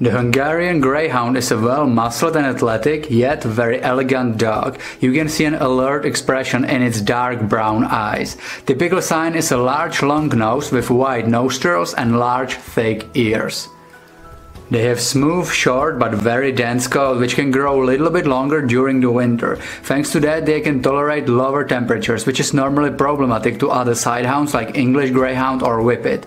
The Hungarian Greyhound is a well-muscled and athletic, yet very elegant dog. You can see an alert expression in its dark brown eyes. Typical sign is a large long nose with wide nostrils and large thick ears. They have smooth, short but very dense coat which can grow a little bit longer during the winter. Thanks to that they can tolerate lower temperatures which is normally problematic to other sighthounds like English Greyhound or Whippet.